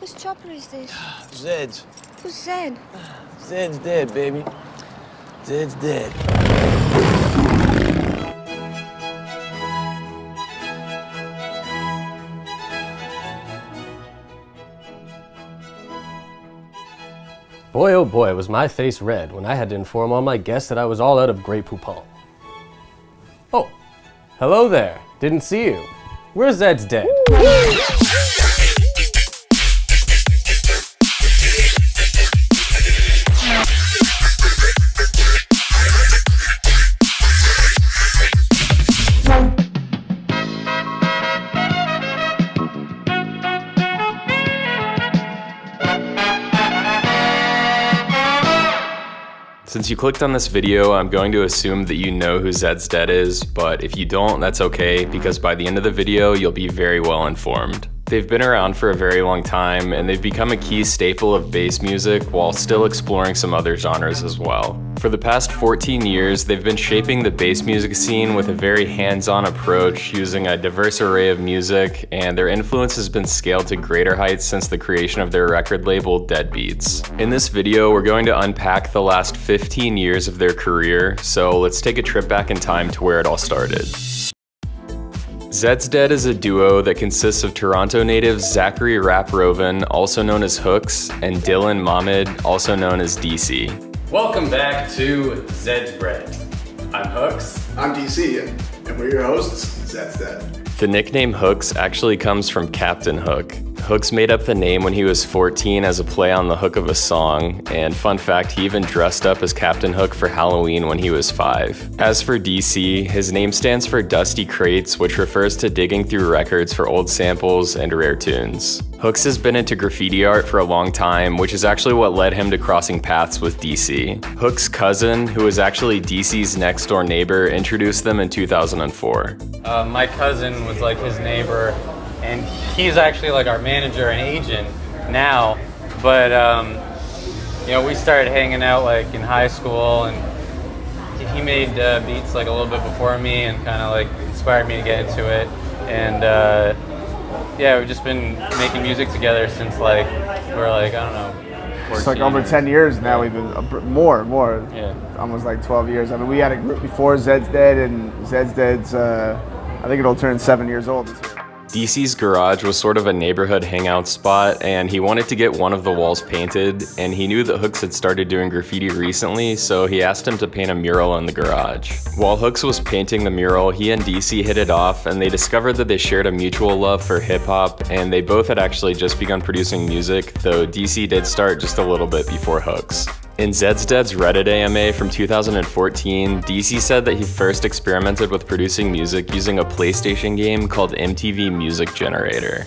Whose chopper is this? Zed's. Who's Zed? Zed's dead, baby. Zed's dead. Boy, oh boy, was my face red when I had to inform all my guests that I was all out of Grey Poupon. Oh, hello there. Didn't see you. Where's Zed's dead? clicked on this video, I'm going to assume that you know who Zed's Dead is, but if you don't, that's okay, because by the end of the video, you'll be very well informed. They've been around for a very long time, and they've become a key staple of bass music while still exploring some other genres as well. For the past 14 years, they've been shaping the bass music scene with a very hands-on approach, using a diverse array of music, and their influence has been scaled to greater heights since the creation of their record label, Deadbeats. In this video, we're going to unpack the last 15 years of their career, so let's take a trip back in time to where it all started. Zed's Dead is a duo that consists of Toronto natives Zachary Rapp-Rovan, also known as Hooks, and Dylan Mamid, also known as DC. Welcome back to Zed's Bread. I'm Hooks. I'm DC, and we're your hosts. Zed's Dead. The nickname Hooks actually comes from Captain Hook. Hooks made up the name when he was 14 as a play on the hook of a song, and fun fact, he even dressed up as Captain Hook for Halloween when he was 5. As for DC, his name stands for Dusty Crates, which refers to digging through records for old samples and rare tunes. Hooks has been into graffiti art for a long time, which is actually what led him to crossing paths with DC. Hook's cousin, who was actually DC's next door neighbor, introduced them in 2004. Uh, my cousin was like his neighbor, and he's actually like our manager and agent now. But um, you know, we started hanging out like in high school, and he made uh, beats like a little bit before me, and kind of like inspired me to get into it. And uh, yeah, we've just been making music together since like we're like I don't know. It's like over or- 10 years now. We've been uh, more, more. Yeah. Almost like 12 years. I mean, we had a group before Zed's Dead, and Zed's Dead's. Uh, I think it'll turn seven years old. DC's garage was sort of a neighborhood hangout spot, and he wanted to get one of the walls painted, and he knew that Hooks had started doing graffiti recently, so he asked him to paint a mural in the garage. While Hooks was painting the mural, he and DC hit it off, and they discovered that they shared a mutual love for hip hop, and they both had actually just begun producing music, though DC did start just a little bit before Hooks. In Zed's Dead's Reddit AMA from 2014, DC said that he first experimented with producing music using a PlayStation game called MTV Music Generator.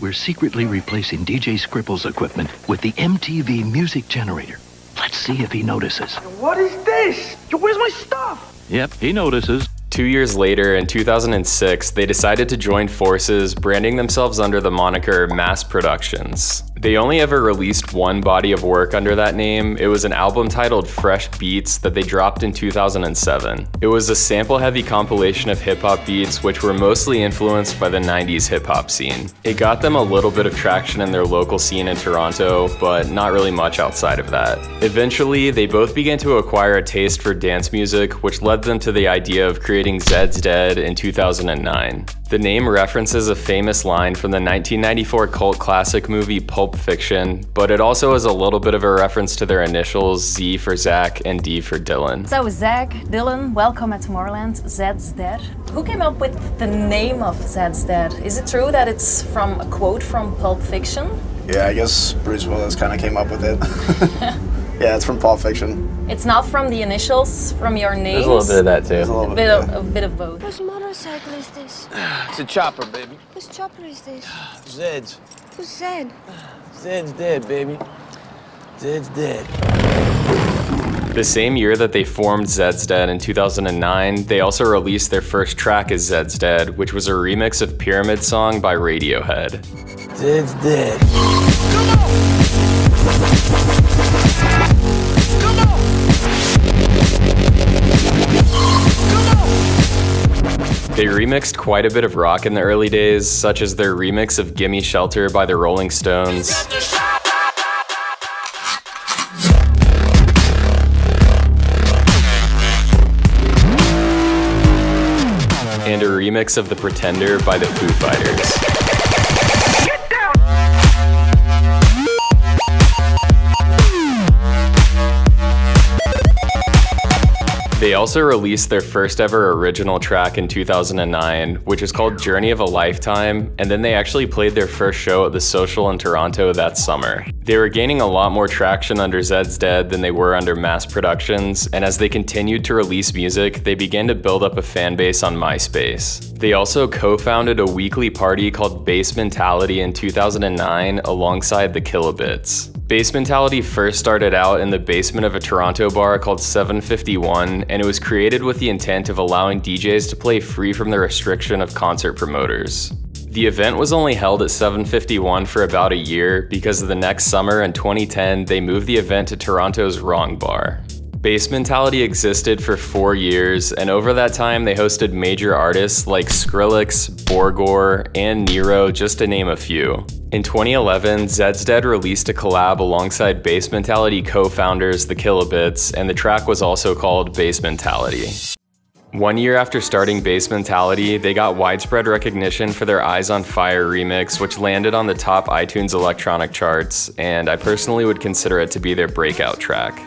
We're secretly replacing DJ Scripple's equipment with the MTV music generator. Let's see if he notices. What is this? Yo, Where's my stuff? Yep, he notices. Two years later, in 2006, they decided to join forces, branding themselves under the moniker Mass Productions. They only ever released one body of work under that name. It was an album titled Fresh Beats that they dropped in 2007. It was a sample heavy compilation of hip hop beats, which were mostly influenced by the 90s hip hop scene. It got them a little bit of traction in their local scene in Toronto, but not really much outside of that. Eventually, they both began to acquire a taste for dance music, which led them to the idea of creating Zed's Dead in 2009. The name references a famous line from the 1994 cult classic movie Pulp Fiction, but it also is a little bit of a reference to their initials Z for Zach and D for Dylan. So, Zach, Dylan, welcome at Tomorrowland. Zed's Dead. Who came up with the name of Zed's Dead? Is it true that it's from a quote from Pulp Fiction? Yeah, I guess Bruce Willis kind of came up with it. yeah, it's from Pulp Fiction. It's not from the initials, from your name. There's a little bit of that There's a little A bit. bit of, yeah. a bit of both. Whose motorcycle is this? It's a chopper, baby. Whose chopper is this? Zed's. Who's Zed? Zed's dead, baby. Zed's dead. The same year that they formed Zed's Dead in 2009, they also released their first track as Zed's Dead, which was a remix of Pyramid Song by Radiohead. Zed's dead. They remixed quite a bit of rock in the early days, such as their remix of Gimme Shelter by the Rolling Stones. And a remix of The Pretender by the Foo Fighters. They also released their first ever original track in 2009, which is called Journey of a Lifetime, and then they actually played their first show at the Social in Toronto that summer. They were gaining a lot more traction under Zed's Dead than they were under Mass Productions, and as they continued to release music, they began to build up a fan base on MySpace. They also co-founded a weekly party called Bass Mentality in 2009 alongside the Killabits. Bass Mentality first started out in the basement of a Toronto bar called 751, and it was created with the intent of allowing DJs to play free from the restriction of concert promoters. The event was only held at 751 for about a year because the next summer in 2010 they moved the event to Toronto's Wrong Bar. Bass Mentality existed for four years, and over that time they hosted major artists like Skrillex, Borgore, and Nero, just to name a few. In 2011, Zed's Dead released a collab alongside Bass Mentality co-founders The Killabits, and the track was also called Bass Mentality. One year after starting Bass Mentality, they got widespread recognition for their Eyes on Fire remix, which landed on the top iTunes electronic charts, and I personally would consider it to be their breakout track.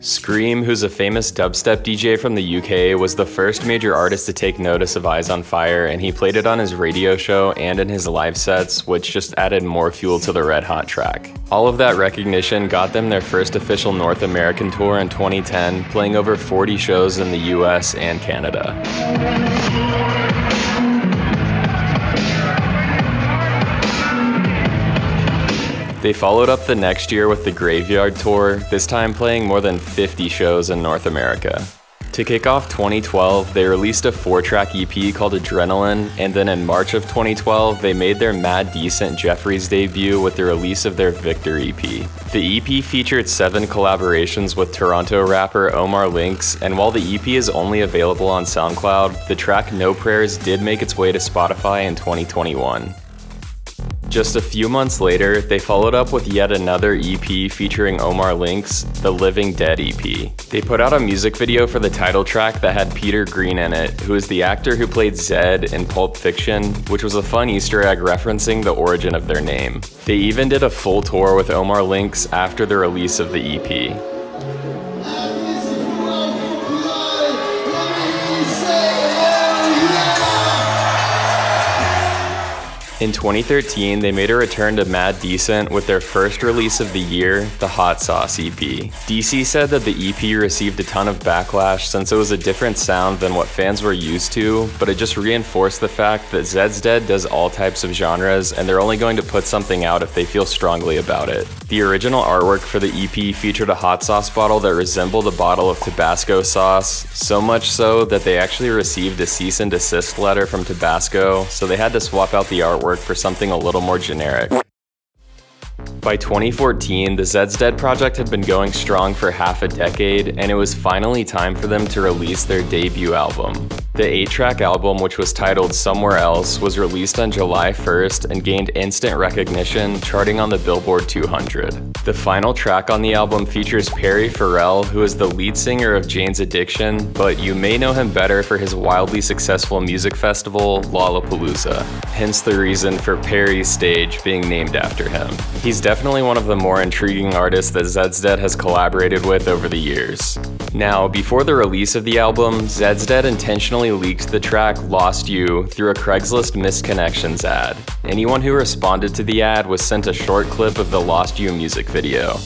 Skream, who's a famous dubstep DJ from the UK, was the first major artist to take notice of Eyes on Fire, and he played it on his radio show and in his live sets, which just added more fuel to the red hot track. All of that recognition got them their first official North American tour in 2010, playing over 40 shows in the US and Canada. They followed up the next year with the Graveyard Tour, this time playing more than 50 shows in North America. To kick off 2012, they released a four track EP called Adrenaline, and then in March of 2012, they made their Mad Decent Jeffree's debut with the release of their Victor EP. The EP featured seven collaborations with Toronto rapper Omar LinX, and while the EP is only available on SoundCloud, the track No Prayers did make its way to Spotify in 2021. Just a few months later, they followed up with yet another EP featuring Omar LinX, the Living Dead EP. They put out a music video for the title track that had Peter Green in it, who is the actor who played Zed in Pulp Fiction, which was a fun Easter egg referencing the origin of their name. They even did a full tour with Omar LinX after the release of the EP. In 2013, they made a return to Mad Decent with their first release of the year, the Hot Sauce EP. DC said that the EP received a ton of backlash since it was a different sound than what fans were used to, but it just reinforced the fact that Zed's Dead does all types of genres and they're only going to put something out if they feel strongly about it. The original artwork for the EP featured a hot sauce bottle that resembled a bottle of Tabasco sauce, so much so that they actually received a cease and desist letter from Tabasco, so they had to swap out the artwork for something a little more generic. By 2014, the Zed's Dead project had been going strong for half a decade, and it was finally time for them to release their debut album. The 8-track album, which was titled Somewhere Else, was released on July 1st and gained instant recognition, charting on the Billboard 200. The final track on the album features Perry Farrell, who is the lead singer of Jane's Addiction, but you may know him better for his wildly successful music festival, Lollapalooza. Hence the reason for Perry's stage being named after him. He's definitely one of the more intriguing artists that Zed's Dead has collaborated with over the years. Now, before the release of the album, Zed's Dead intentionally leaked the track Lost You through a Craigslist Missed Connections ad. Anyone who responded to the ad was sent a short clip of the Lost You music video.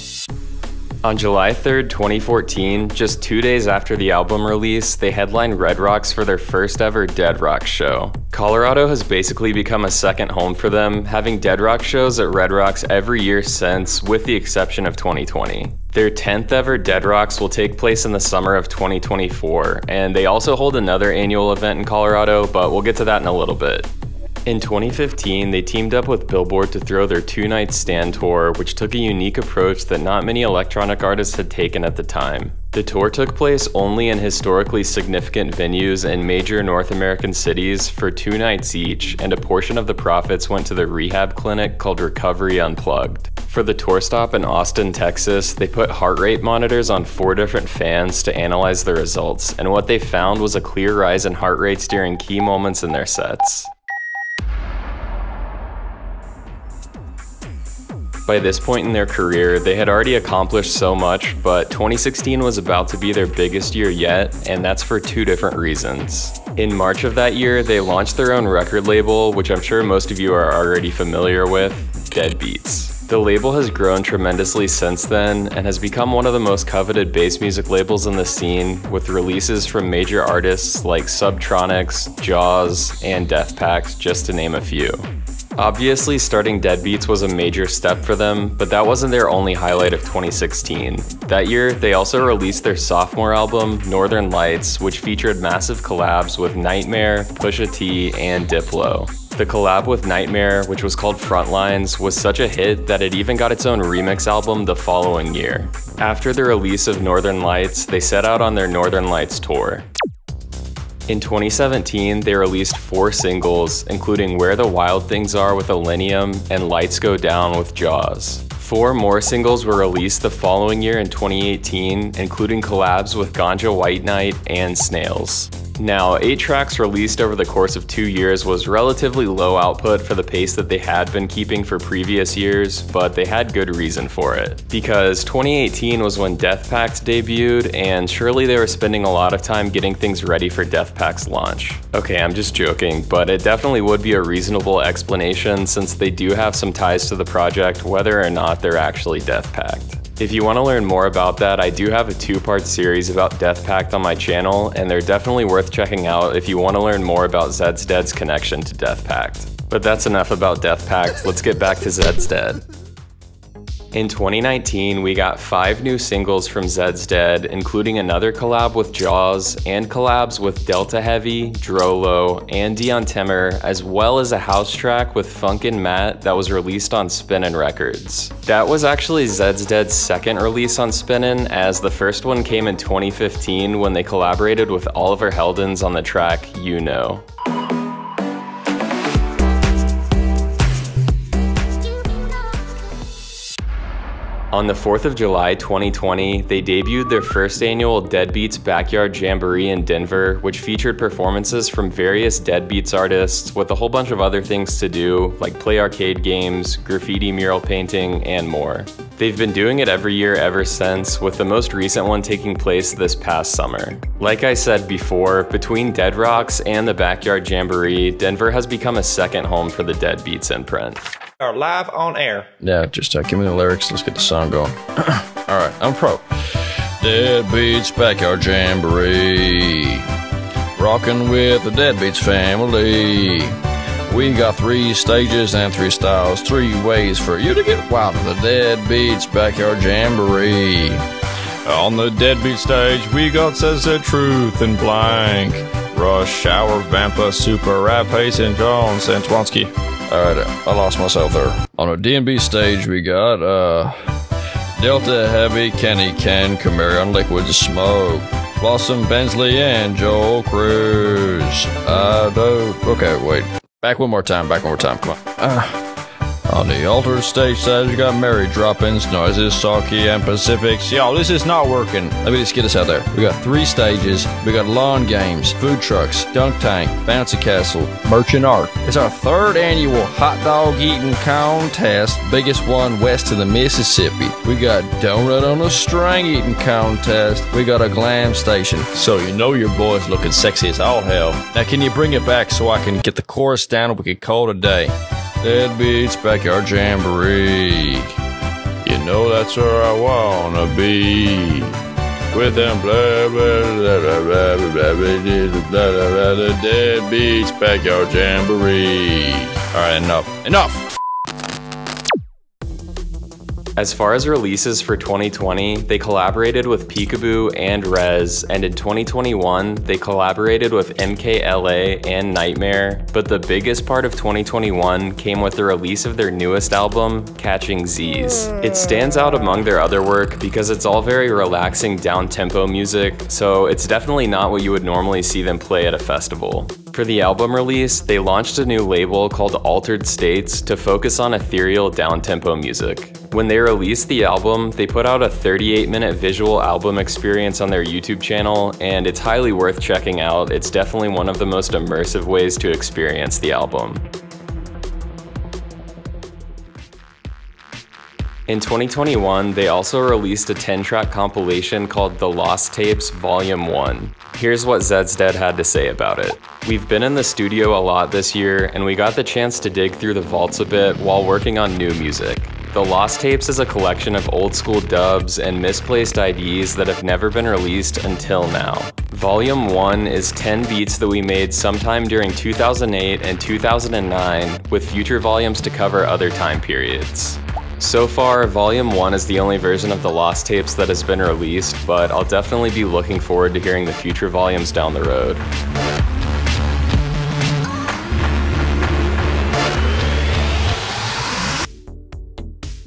On July 3rd, 2014, just two days after the album release, they headlined Red Rocks for their first ever Dead Rock show. Colorado has basically become a second home for them, having Dead Rock shows at Red Rocks every year since, with the exception of 2020. Their 10th ever Dead Rocks will take place in the summer of 2024, and they also hold another annual event in Colorado, but we'll get to that in a little bit. In 2015, they teamed up with Billboard to throw their two night stand tour, which took a unique approach that not many electronic artists had taken at the time. The tour took place only in historically significant venues in major North American cities for two nights each, and a portion of the profits went to the rehab clinic called Recovery Unplugged. For the tour stop in Austin, Texas, they put heart rate monitors on four different fans to analyze the results, and what they found was a clear rise in heart rates during key moments in their sets. By this point in their career, they had already accomplished so much, but 2016 was about to be their biggest year yet, and that's for two different reasons. In March of that year, they launched their own record label, which I'm sure most of you are already familiar with, Deadbeats. The label has grown tremendously since then and has become one of the most coveted bass music labels in the scene, with releases from major artists like Subtronics, JAUZ, and Deathpact, just to name a few. Obviously, starting Deadbeats was a major step for them, but that wasn't their only highlight of 2016. That year, they also released their sophomore album, Northern Lights, which featured massive collabs with NGHTMRE, Pusha T, and Diplo. The collab with NGHTMRE, which was called Frontlines, was such a hit that it even got its own remix album the following year. After the release of Northern Lights, they set out on their Northern Lights tour. In 2017, they released four singles, including Where the Wild Things Are with Illenium and Lights Go Down with JAUZ. Four more singles were released the following year in 2018, including collabs with Ganja White Night and Snails. Now, 8 tracks released over the course of two years was relatively low output for the pace that they had been keeping for previous years, but they had good reason for it. Because 2018 was when Deathpact debuted, and surely they were spending a lot of time getting things ready for Deathpact's launch. Okay, I'm just joking, but it definitely would be a reasonable explanation since they do have some ties to the project whether or not they're actually Deathpact. If you want to learn more about that, I do have a two-part series about Deathpact on my channel, and they're definitely worth checking out if you want to learn more about Zeds Dead's connection to Deathpact. But that's enough about Deathpact, let's get back to Zeds Dead. In 2019, we got five new singles from Zeds Dead, including another collab with JAUZ and collabs with Delta Heavy, Droeloe, and Dion Timmer, as well as a house track with Funkin' Matt that was released on Spinnin' Records. That was actually Zeds Dead's second release on Spinnin', as the first one came in 2015 when they collaborated with Oliver Heldens on the track You Know. On the 4th of July 2020, they debuted their first annual Deadbeats Backyard Jamboree in Denver, which featured performances from various Deadbeats artists with a whole bunch of other things to do, like play arcade games, graffiti mural painting, and more. They've been doing it every year ever since, with the most recent one taking place this past summer. Like I said before, between Dead Rocks and the Backyard Jamboree, Denver has become a second home for the Deadbeats imprint. Are live on air. Yeah, just uh, give me the lyrics. Let's get the song going. All right, I'm pro. Deadbeats Backyard Jamboree. Rocking with the Deadbeats family. We got three stages and three styles, three ways for you to get wild in the Deadbeats Backyard Jamboree. On the Deadbeat stage, we got Says the Truth and Blank. Rush, Hour, Vampa, Super Rap, Pace, and Jones, and. All right, I lost myself there. On a DNB stage, we got uh, Delta Heavy, Kenny Ken, Camarion Liquid Smoke, Blossom Bensley, and Joel Cruz. Do. Okay, wait. Back one more time. Back one more time. Come on. Uh, on the altar stage side, we got Mary droppings, Noises, Saki, and Pacifics. Yo, this is not working. Let me just get us out there. We got three stages. We got lawn games, food trucks, dunk tank, bouncy castle, merchant art. It's our third annual hot dog eating contest, biggest one west of the Mississippi. We got donut on a string eating contest. We got a glam station. So you know your boy's looking sexy as all hell. Now, can you bring it back so I can get the chorus down and we can call it a day? Deadbeats Backyard Jamboree. You know that's where I wanna be. With them blah blah blah blah blah blah blah blah blah blah the Deadbeats Backyard Jamboree. Alright, enough. Enough! As far as releases for 2020, they collaborated with Peekaboo and Rez, and in 2021, they collaborated with MKLA and NGHTMRE, but the biggest part of 2021 came with the release of their newest album, Catching Z's. It stands out among their other work because it's all very relaxing down-tempo music, so it's definitely not what you would normally see them play at a festival. For the album release, they launched a new label called Altered States to focus on ethereal down-tempo music. When they released the album, they put out a 38 minute visual album experience on their YouTube channel, and it's highly worth checking out. It's definitely one of the most immersive ways to experience the album. In 2021, they also released a 10 track compilation called The Lost Tapes Volume 1. Here's what Zeds Dead had to say about it. We've been in the studio a lot this year, and we got the chance to dig through the vaults a bit while working on new music. The Lost Tapes is a collection of old school dubs and misplaced IDs that have never been released until now. Volume 1 is 10 beats that we made sometime during 2008 and 2009, with future volumes to cover other time periods. So far, Volume 1 is the only version of the Lost Tapes that has been released, but I'll definitely be looking forward to hearing the future volumes down the road.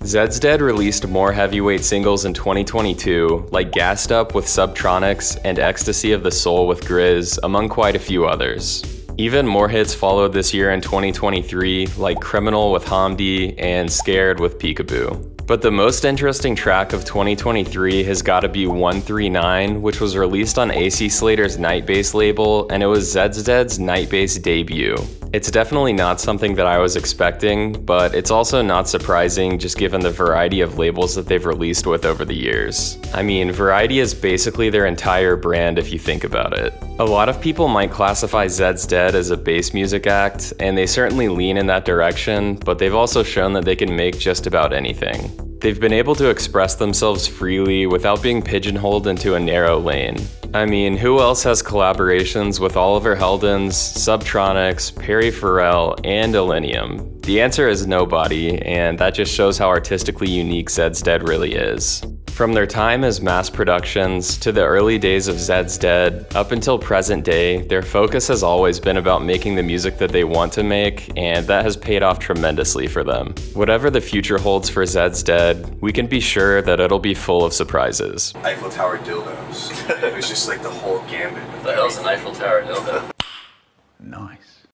Zeds Dead released more heavyweight singles in 2022, like Gassed Up with Subtronics and Ecstasy of the Soul with GRiZ, among quite a few others. Even more hits followed this year in 2023, like Criminal with Hamdi and Scared with Peekaboo. But the most interesting track of 2023 has gotta be 139, which was released on AC Slater's Night Bass label, and it was Zeds Dead's Night Bass debut. It's definitely not something that I was expecting, but it's also not surprising just given the variety of labels that they've released with over the years. I mean, variety is basically their entire brand if you think about it. A lot of people might classify Zeds Dead as a bass music act, and they certainly lean in that direction, but they've also shown that they can make just about anything. They've been able to express themselves freely without being pigeonholed into a narrow lane. I mean, who else has collaborations with Oliver Heldens, Subtronics, Perry Farrell, and Illenium? The answer is nobody, and that just shows how artistically unique Zeds Dead really is. From their time as mass productions to the early days of Zeds Dead, up until present day, their focus has always been about making the music that they want to make, and that has paid off tremendously for them. Whatever the future holds for Zeds Dead, we can be sure that it'll be full of surprises. Eiffel Tower dildos. it was just like the whole gambit. The hell's an Eiffel Tower dildo? Nice.